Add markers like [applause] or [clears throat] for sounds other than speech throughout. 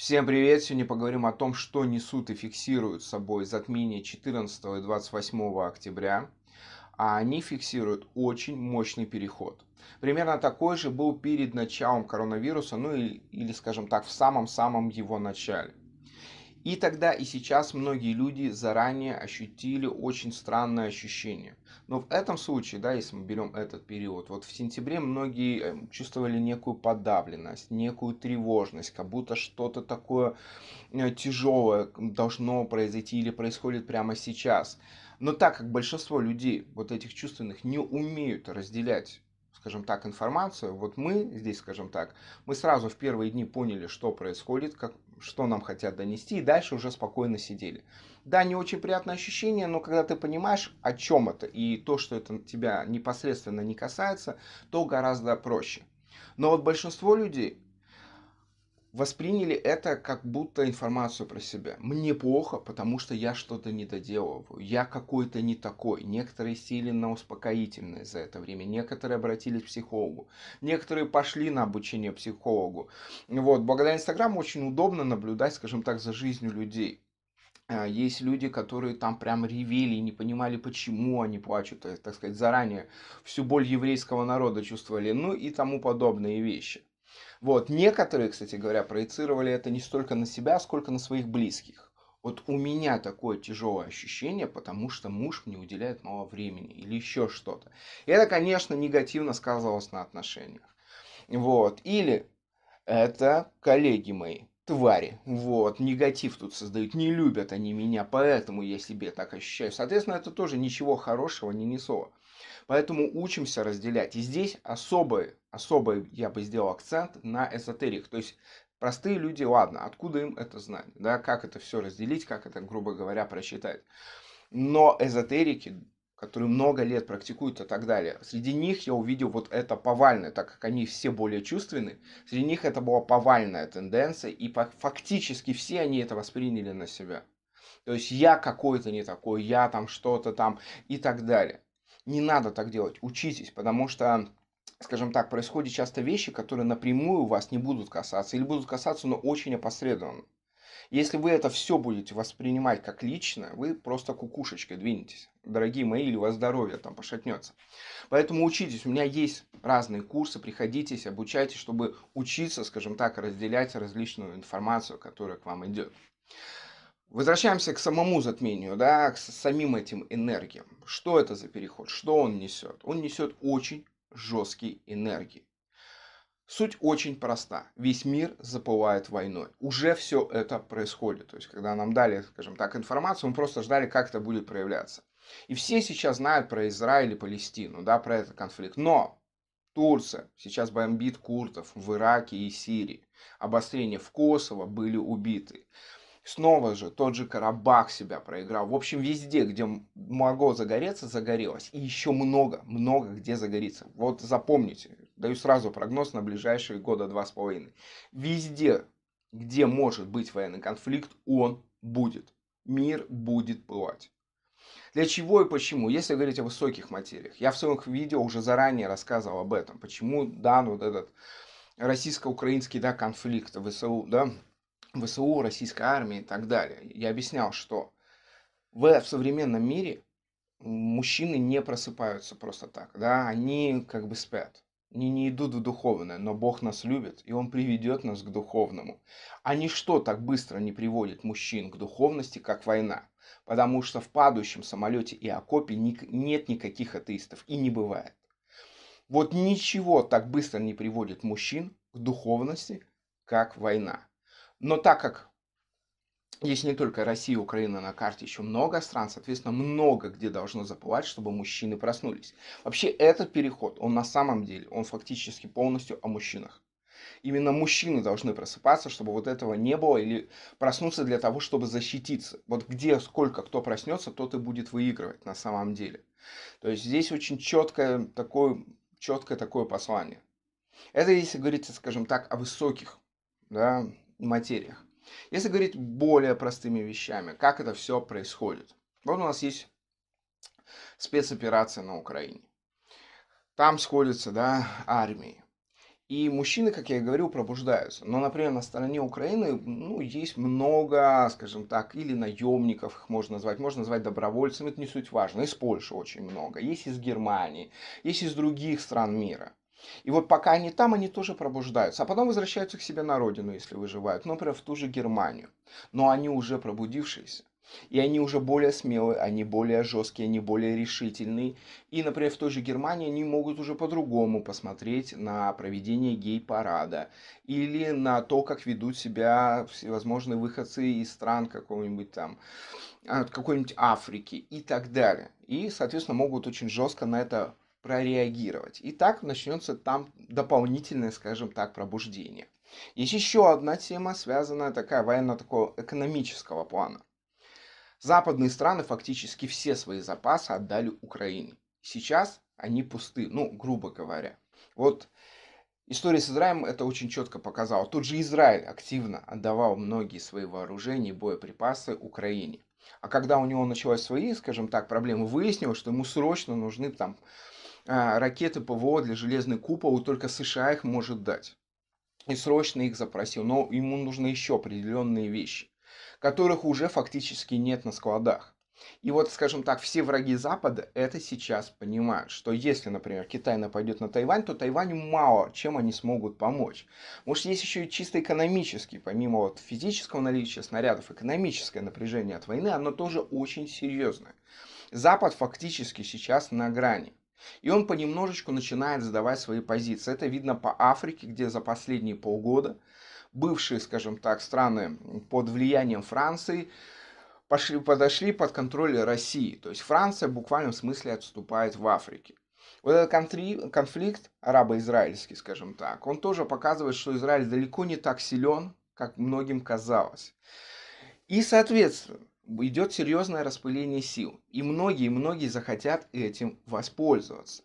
Всем привет! Сегодня поговорим о том, что несут и фиксируют собой затмение 14 и 28 октября. А они фиксируют очень мощный переход. Примерно такой же был перед началом коронавируса, ну или, или скажем так, в самом-самом его начале. И тогда, и сейчас многие люди заранее ощутили очень странное ощущение. Но в этом случае, да, если мы берем этот период, вот в сентябре многие эм, чувствовали некую подавленность, некую тревожность, как будто что-то такое э, тяжелое должно произойти или происходит прямо сейчас. Но так как большинство людей, вот этих чувственных, не умеют разделять скажем так, информацию, вот мы здесь, скажем так, мы сразу в первые дни поняли, что происходит, как, что нам хотят донести, и дальше уже спокойно сидели. Да, не очень приятное ощущение, но когда ты понимаешь, о чем это, и то, что это тебя непосредственно не касается, то гораздо проще. Но вот большинство людей, восприняли это как будто информацию про себя. Мне плохо, потому что я что-то не доделываю, я какой-то не такой. Некоторые сели на успокоительное за это время, некоторые обратились к психологу, некоторые пошли на обучение психологу. Вот, благодаря Инстаграму очень удобно наблюдать, скажем так, за жизнью людей. А, есть люди, которые там прям ревели и не понимали, почему они плачут, э, так сказать, заранее всю боль еврейского народа чувствовали, ну и тому подобные вещи. Вот. Некоторые, кстати говоря, проецировали это не столько на себя, сколько на своих близких. Вот у меня такое тяжелое ощущение, потому что муж мне уделяет мало времени или еще что-то. И это, конечно, негативно сказывалось на отношениях. Вот. Или это коллеги мои, твари. Вот, негатив тут создают, не любят они меня, поэтому я себе так ощущаю. Соответственно, это тоже ничего хорошего не несло. Поэтому учимся разделять. И здесь особый, особый я бы сделал акцент на эзотерик. То есть простые люди, ладно, откуда им это знать? Да, как это все разделить, как это, грубо говоря, просчитать. Но эзотерики, которые много лет практикуют и так далее. Среди них я увидел вот это повальное, так как они все более чувственны, среди них это была повальная тенденция, и фактически все они это восприняли на себя. То есть я какой-то не такой, я там что-то там и так далее. Не надо так делать, учитесь, потому что скажем так, происходят часто вещи, которые напрямую вас не будут касаться, или будут касаться, но очень опосредованно. Если вы это все будете воспринимать как лично, вы просто кукушечкой двинетесь. Дорогие мои, или у вас здоровье там пошатнется. Поэтому учитесь. У меня есть разные курсы, приходитесь, обучайтесь, чтобы учиться, скажем так, разделять различную информацию, которая к вам идет. Возвращаемся к самому затмению, да, к самим этим энергиям. Что это за переход? Что он несет? Он несет очень жесткие энергии. Суть очень проста. Весь мир запылает войной. Уже все это происходит. То есть, когда нам дали, скажем так, информацию, мы просто ждали, как это будет проявляться. И все сейчас знают про Израиль и Палестину, да, про этот конфликт. Но Турция сейчас бомбит курдов в Ираке и Сирии. Обострения в Косово были убиты. Снова же тот же Карабах себя проиграл. В общем, везде, где могло загореться, загорелось. И еще много, много где загорится. Вот запомните, даю сразу прогноз на ближайшие года два с половиной. Везде, где может быть военный конфликт, он будет. Мир будет пылать. Для чего и почему? Если говорить о высоких материях. Я в своих видео уже заранее рассказывал об этом. Почему дан вот этот российско-украинский да, конфликт ВСУ, да, ВСУ, российской армии и так далее. Я объяснял, что в, современном мире мужчины не просыпаются просто так, да, они как бы спят. Они не идут в духовное, но Бог нас любит, и Он приведет нас к духовному. А ничто так быстро не приводит мужчин к духовности, как война. Потому что в падающем самолете и окопе нет никаких атеистов и не бывает. Вот ничего так быстро не приводит мужчин к духовности, как война. Но так как есть не только Россия, Украина на карте, еще много стран, соответственно, много где должно заплывать, чтобы мужчины проснулись. Вообще этот переход, он на самом деле, он фактически полностью о мужчинах. Именно мужчины должны просыпаться, чтобы вот этого не было, или проснуться для того, чтобы защититься. Вот где сколько кто проснется, тот и будет выигрывать на самом деле. То есть здесь очень четкое такое, четкое такое послание. Это если говорится, скажем так, о высоких да, материях. Если говорить более простыми вещами, как это все происходит. Вот у нас есть спецоперация на Украине. Там сходятся да, армии. И мужчины, как я и говорил, пробуждаются. Но, например, на стороне Украины ну, есть много, скажем так, или наемников их можно назвать, можно назвать добровольцами, это не суть важно. Из Польши очень много, есть из Германии, есть из других стран мира. И вот пока они там, они тоже пробуждаются, а потом возвращаются к себе на родину, если выживают, ну, например, в ту же Германию. Но они уже пробудившиеся. И они уже более смелые, они более жесткие, они более решительные. И, например, в той же Германии они могут уже по-другому посмотреть на проведение гей-парада. Или на то, как ведут себя всевозможные выходцы из стран какого-нибудь там, какой-нибудь Африки и так далее. И, соответственно, могут очень жестко на это прореагировать. И так начнется там дополнительное, скажем так, пробуждение. Есть еще одна тема, связанная такая военно-такого экономического плана. Западные страны фактически все свои запасы отдали Украине. Сейчас они пусты, ну, грубо говоря. Вот история с Израилем это очень четко показала. Тут же Израиль активно отдавал многие свои вооружения и боеприпасы Украине. А когда у него началась свои, скажем так, проблемы, выяснилось, что ему срочно нужны там ракеты ПВО для железной купола, и только США их может дать. И срочно их запросил. Но ему нужны еще определенные вещи которых уже фактически нет на складах. И вот, скажем так, все враги Запада это сейчас понимают, что если, например, Китай нападет на Тайвань, то Тайваню мало чем они смогут помочь. Может, есть еще и чисто экономический, помимо вот физического наличия снарядов, экономическое напряжение от войны, оно тоже очень серьезное. Запад фактически сейчас на грани. И он понемножечку начинает сдавать свои позиции. Это видно по Африке, где за последние полгода бывшие, скажем так, страны под влиянием Франции пошли, подошли под контроль России. То есть Франция в буквальном смысле отступает в Африке. Вот этот конфликт арабо-израильский, скажем так, он тоже показывает, что Израиль далеко не так силен, как многим казалось. И, соответственно, идет серьезное распыление сил. И многие-многие захотят этим воспользоваться.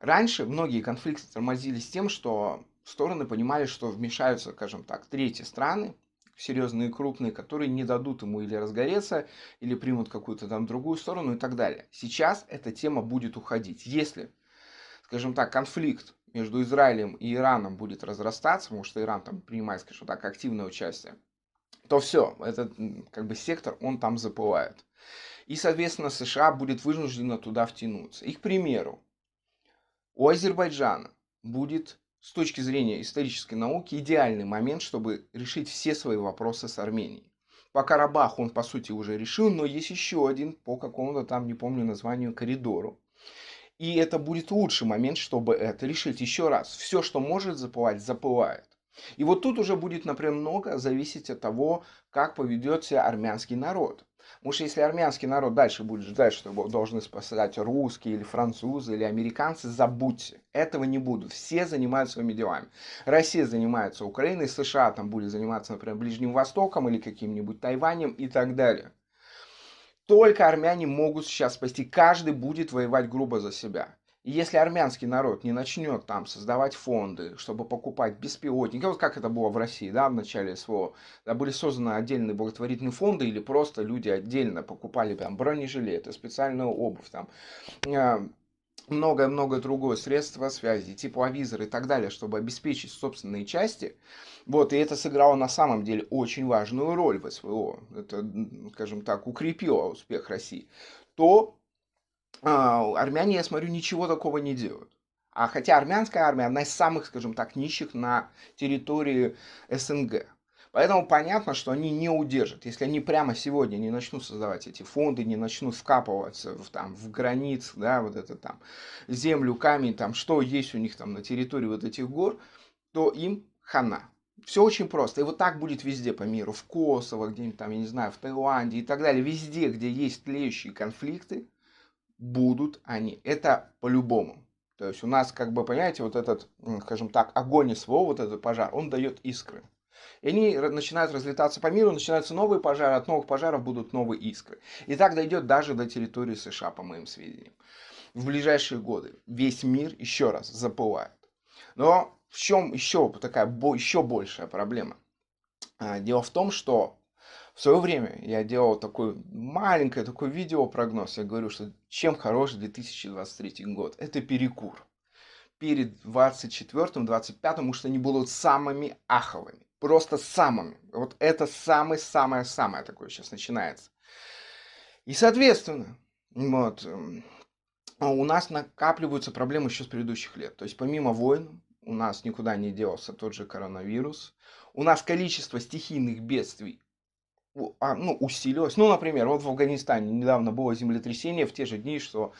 Раньше многие конфликты тормозились тем, что стороны понимали, что вмешаются, скажем так, третьи страны, серьезные и крупные, которые не дадут ему или разгореться, или примут какую-то там другую сторону и так далее. Сейчас эта тема будет уходить. Если, скажем так, конфликт между Израилем и Ираном будет разрастаться, потому что Иран там принимает, скажем так, активное участие, то все, этот как бы сектор, он там заплывает. И, соответственно, США будет вынуждена туда втянуться. И, к примеру, у Азербайджана будет с точки зрения исторической науки идеальный момент, чтобы решить все свои вопросы с Арменией. По Карабаху он, по сути, уже решил, но есть еще один по какому-то там, не помню названию, коридору. И это будет лучший момент, чтобы это решить. Еще раз, все, что может заплывать, заплывает. И вот тут уже будет, например, много зависеть от того, как поведет себя армянский народ. Потому что если армянский народ дальше будет ждать, что его должны спасать русские или французы или американцы, забудьте. Этого не будут. Все занимаются своими делами. Россия занимается Украиной, США там будет заниматься, например, Ближним Востоком или каким-нибудь Тайванем и так далее. Только армяне могут сейчас спасти. Каждый будет воевать грубо за себя. И если армянский народ не начнет там создавать фонды, чтобы покупать беспилотники, вот как это было в России, да, в начале СВО, да, были созданы отдельные благотворительные фонды, или просто люди отдельно покупали там бронежилеты, специальную обувь, там, а, многое-многое другое средства связи, тепловизор и так далее, чтобы обеспечить собственные части. Вот, и это сыграло на самом деле очень важную роль в СВО. Это, скажем так, укрепило успех России. То армяне, я смотрю, ничего такого не делают. А хотя армянская армия одна из самых, скажем так, нищих на территории СНГ. Поэтому понятно, что они не удержат. Если они прямо сегодня не начнут создавать эти фонды, не начнут вкапываться в, там, в границ, да, вот это там, землю, камень, там, что есть у них там на территории вот этих гор, то им хана. Все очень просто. И вот так будет везде по миру. В Косово, где-нибудь там, я не знаю, в Таиланде и так далее. Везде, где есть тлеющие конфликты, будут они. Это по-любому. То есть у нас, как бы, понимаете, вот этот, скажем так, огонь СВО, вот этот пожар, он дает искры. И они начинают разлетаться по миру, начинаются новые пожары, от новых пожаров будут новые искры. И так дойдет даже до территории США, по моим сведениям. В ближайшие годы весь мир еще раз запылает. Но в чем еще такая еще большая проблема? А, дело в том, что в свое время я делал такой маленькое такое видео прогноз. Я говорю, что чем хорош 2023 год? Это перекур. перед 24-25, потому что они будут самыми аховыми. Просто самыми. Вот это самое-самое-самое такое сейчас начинается. И, соответственно, вот, эм, у нас накапливаются проблемы еще с предыдущих лет. То есть помимо войн, у нас никуда не делся тот же коронавирус. У нас количество стихийных бедствий а, ну, усилилось. Ну, например, вот в Афганистане недавно было землетрясение в те же дни, что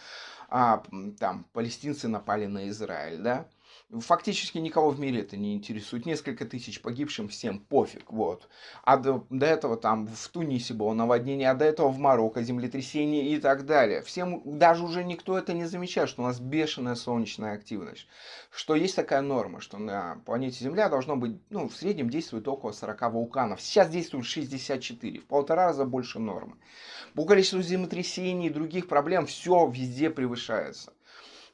а, там палестинцы напали на Израиль, да. Фактически никого в мире это не интересует. Несколько тысяч погибшим, всем пофиг. Вот. А до, до этого там в Тунисе было наводнение, а до этого в Марокко землетрясение и так далее. Всем, даже уже никто это не замечает, что у нас бешеная солнечная активность. Что есть такая норма, что на планете Земля должно быть, ну, в среднем действует около 40 вулканов. Сейчас действует 64, в полтора раза больше нормы. По количеству землетрясений и других проблем все везде превышается.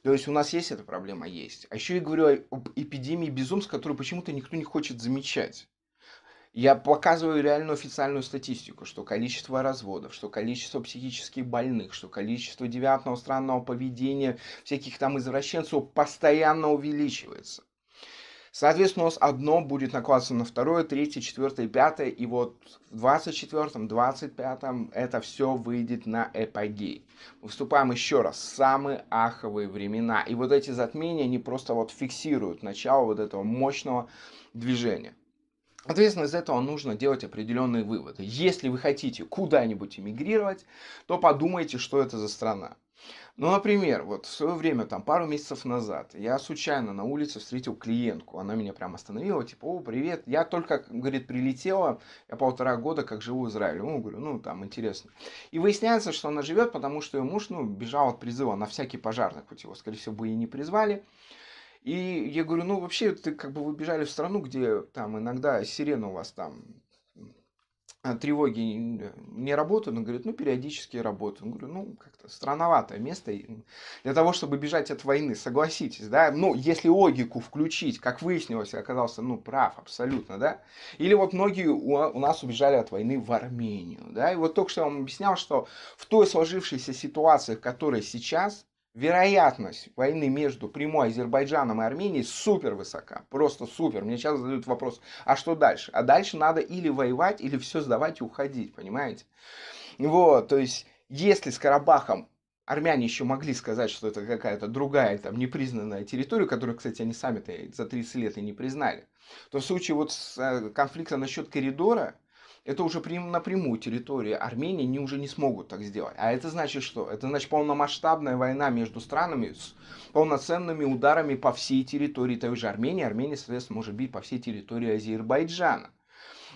То есть у нас есть эта проблема? Есть. А еще я говорю об эпидемии безумств, которую почему-то никто не хочет замечать. Я показываю реальную официальную статистику, что количество разводов, что количество психических больных, что количество девятного странного поведения всяких там извращенцев постоянно увеличивается. Соответственно, у нас одно будет накладываться на второе, третье, четвертое, пятое. И вот в 24-м, 25-м это все выйдет на эпогей. Выступаем еще раз. Самые аховые времена. И вот эти затмения, они просто вот фиксируют начало вот этого мощного движения. Соответственно, из этого нужно делать определенные выводы. Если вы хотите куда-нибудь эмигрировать, то подумайте, что это за страна. Ну, например, вот в свое время, там, пару месяцев назад, я случайно на улице встретил клиентку. Она меня прям остановила, типа, о, привет. Я только, говорит, прилетела, я полтора года как живу в Израиле. Ну, говорю, ну, там, интересно. И выясняется, что она живет, потому что ее муж, ну, бежал от призыва на всякий пожарный, хоть его, скорее всего, бы и не призвали. И я говорю, ну, вообще, ты как бы вы бежали в страну, где там иногда сирена у вас там тревоги не работают, он говорит, ну, периодически работают. Он говорю, ну, как-то странноватое место для того, чтобы бежать от войны, согласитесь, да? Ну, если логику включить, как выяснилось, я оказался, ну, прав абсолютно, да? Или вот многие у нас убежали от войны в Армению, да? И вот только что я вам объяснял, что в той сложившейся ситуации, в которой сейчас, вероятность войны между прямой Азербайджаном и Арменией супер высока. Просто супер. Мне сейчас задают вопрос, а что дальше? А дальше надо или воевать, или все сдавать и уходить, понимаете? Вот, то есть, если с Карабахом армяне еще могли сказать, что это какая-то другая, там, непризнанная территория, которую, кстати, они сами-то за 30 лет и не признали, то в случае вот с э, конфликта насчет коридора, это уже напрямую территория Армении, они уже не смогут так сделать. А это значит что? Это значит полномасштабная война между странами с полноценными ударами по всей территории той же Армении. Армения, соответственно, может бить по всей территории Азербайджана.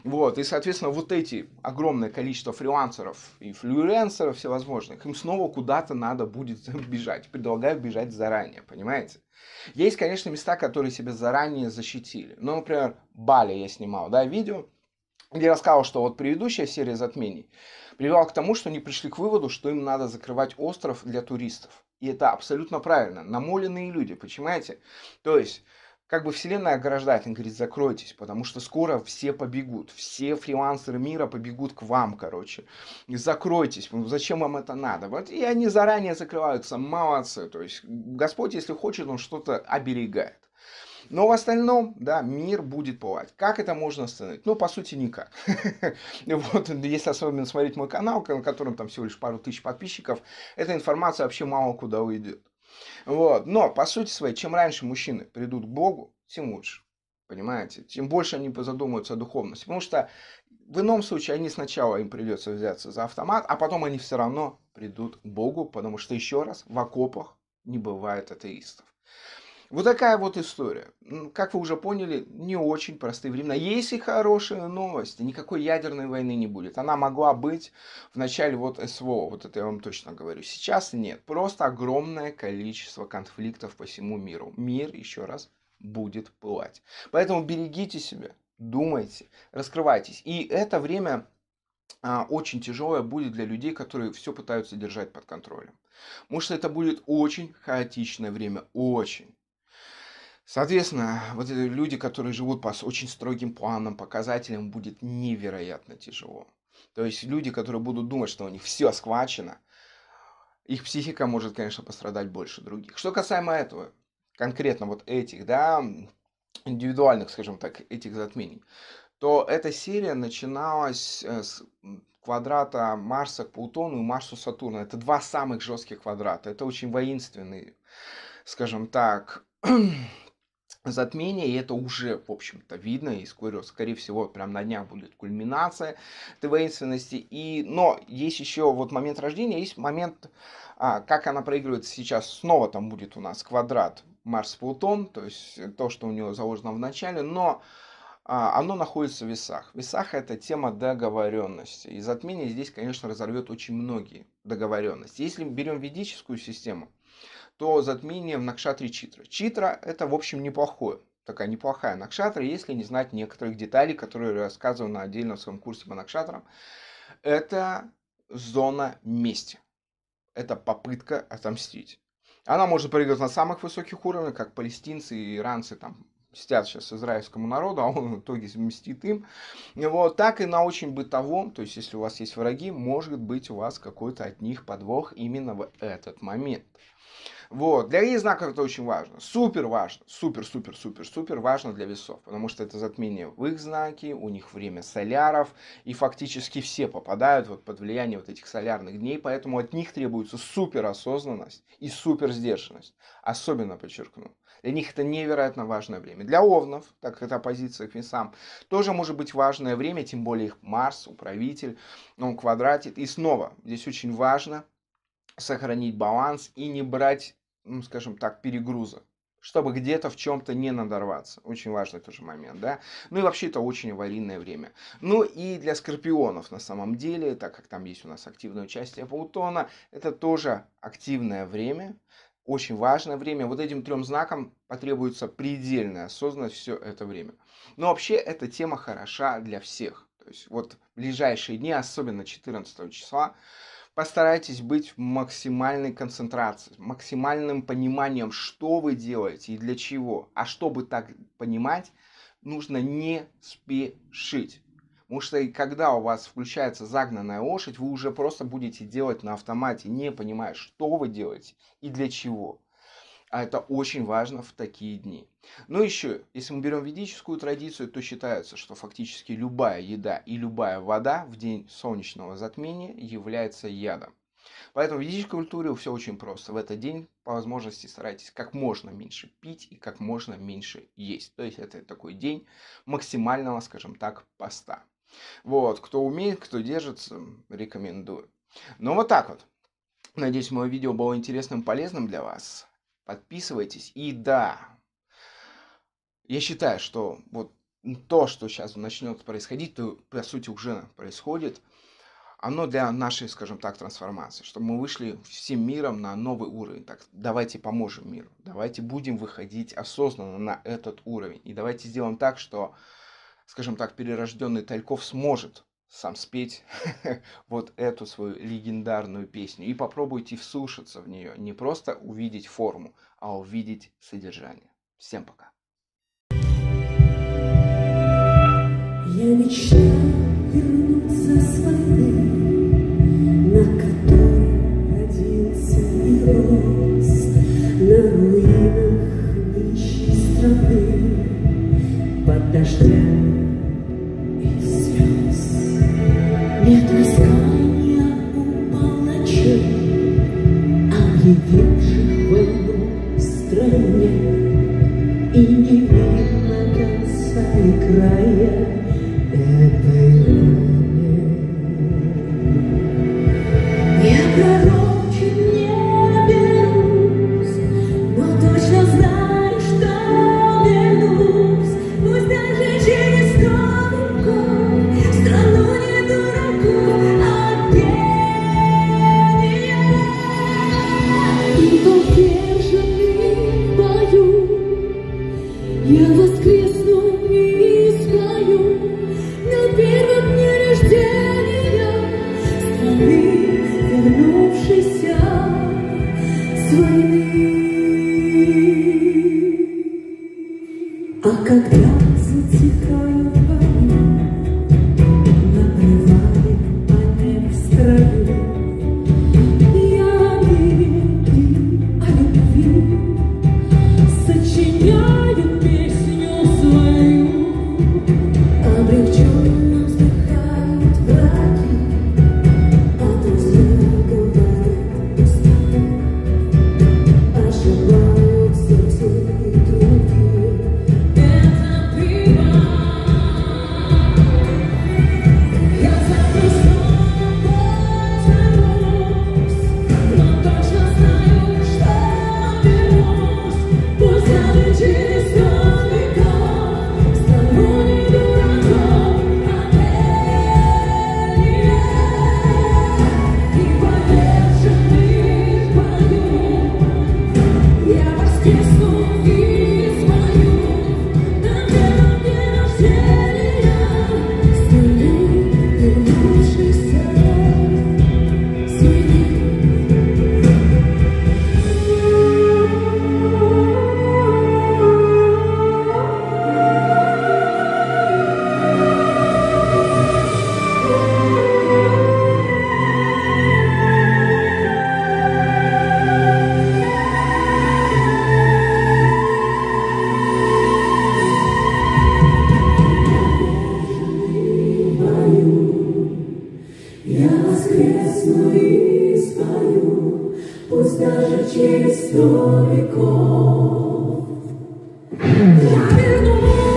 Вот, и, соответственно, вот эти огромное количество фрилансеров и флюренсеров всевозможных, им снова куда-то надо будет [laughs] бежать. Предлагаю бежать заранее, понимаете? Есть, конечно, места, которые себя заранее защитили. Ну, например, Бали я снимал, да, видео, где рассказал, что вот предыдущая серия затмений привела к тому, что они пришли к выводу, что им надо закрывать остров для туристов. И это абсолютно правильно. Намоленные люди, понимаете? То есть, как бы вселенная ограждает, он говорит, закройтесь, потому что скоро все побегут, все фрилансеры мира побегут к вам, короче. И закройтесь, зачем вам это надо? Вот и они заранее закрываются, молодцы. То есть, Господь, если хочет, он что-то оберегает. Но в остальном, да, мир будет пылать. Как это можно остановить? Ну, по сути, никак. [laughs] Вот, если особенно смотреть мой канал, на котором там всего лишь пару тысяч подписчиков, эта информация вообще мало куда уйдет. Вот. Но, по сути своей, чем раньше мужчины придут к Богу, тем лучше. Понимаете? Тем больше они задумаются о духовности. Потому что в ином случае они сначала им придется взяться за автомат, а потом они все равно придут к Богу, потому что еще раз, в окопах не бывает атеистов. Вот такая вот история. Как вы уже поняли, не очень простые времена. Есть и хорошие новости. Никакой ядерной войны не будет. Она могла быть в начале вот СВО. Вот это я вам точно говорю. Сейчас нет. Просто огромное количество конфликтов по всему миру. Мир, еще раз, будет пылать. Поэтому берегите себя, думайте, раскрывайтесь. И это время а, очень тяжелое будет для людей, которые все пытаются держать под контролем. Потому что это будет очень хаотичное время, очень. Соответственно, вот люди, которые живут по очень строгим планам, показателям, будет невероятно тяжело. То есть люди, которые будут думать, что у них все схвачено, их психика может, конечно, пострадать больше других. Что касаемо этого, конкретно вот этих, да, индивидуальных, скажем так, этих затмений, то эта серия начиналась э, с квадрата Марса к Плутону и Марсу Сатурна. Это два самых жестких квадрата. Это очень воинственные, скажем так, [clears throat] затмение, и это уже, в общем-то, видно, и скоро, скорее всего, прям на днях будет кульминация этой воинственности. И, но есть еще вот момент рождения, есть момент, а, как она проигрывается сейчас, снова там будет у нас квадрат Марс-Плутон, то есть то, что у него заложено в начале, но а, оно находится в весах. Весах это тема договоренности. И затмение здесь, конечно, разорвет очень многие договоренности. Если берем ведическую систему, то затмение в Накшатре Читра. Читра это, в общем, неплохое. Такая неплохая Накшатра, если не знать некоторых деталей, которые я рассказываю на отдельном своем курсе по Накшатрам. Это зона мести. Это попытка отомстить. Она может прыгать на самых высоких уровнях, как палестинцы и иранцы там мстят сейчас израильскому народу, а он в итоге мстит им. Вот, так и на очень бытовом, то есть если у вас есть враги, может быть у вас какой-то от них подвох именно в этот момент. Вот. Для их знаков это очень важно. Супер важно. Супер, супер, супер, супер важно для весов. Потому что это затмение в их знаке, у них время соляров. И фактически все попадают вот под влияние вот этих солярных дней. Поэтому от них требуется супер осознанность и супер сдержанность. Особенно подчеркну. Для них это невероятно важное время. Для овнов, так как это оппозиция к весам, тоже может быть важное время, тем более их Марс, управитель, он квадратит. И снова, здесь очень важно сохранить баланс и не брать, ну, скажем так, перегруза чтобы где-то в чем-то не надорваться. Очень важный тоже момент, да. Ну и вообще это очень аварийное время. Ну и для скорпионов на самом деле, так как там есть у нас активное участие Плутона, это тоже активное время, очень важное время. Вот этим трем знакам потребуется предельная осознанность все это время. Но вообще эта тема хороша для всех. То есть вот в ближайшие дни, особенно 14 числа, постарайтесь быть в максимальной концентрации, максимальным пониманием, что вы делаете и для чего. А чтобы так понимать, нужно не спешить. Потому что когда у вас включается загнанная лошадь, вы уже просто будете делать на автомате, не понимая, что вы делаете и для чего. А это очень важно в такие дни. Но еще, если мы берем ведическую традицию, то считается, что фактически любая еда и любая вода в день солнечного затмения является ядом. Поэтому в ведической культуре все очень просто. В этот день по возможности старайтесь как можно меньше пить и как можно меньше есть. То есть это такой день максимального, скажем так, поста. Вот, кто умеет, кто держится, рекомендую. Ну вот так вот. Надеюсь, мое видео было интересным, полезным для вас подписывайтесь. И да, я считаю, что вот то, что сейчас начнет происходить, то по сути уже происходит, оно для нашей, скажем так, трансформации, чтобы мы вышли всем миром на новый уровень. Так, давайте поможем миру, давайте будем выходить осознанно на этот уровень. И давайте сделаем так, что, скажем так, перерожденный Тальков сможет сам спеть [laughs] вот эту свою легендарную песню. И попробуйте вслушаться в нее. Не просто увидеть форму, а увидеть содержание. Всем пока. Я мечтаю вернуться с войны, на которой родился и даже через сто веков. Я вернусь.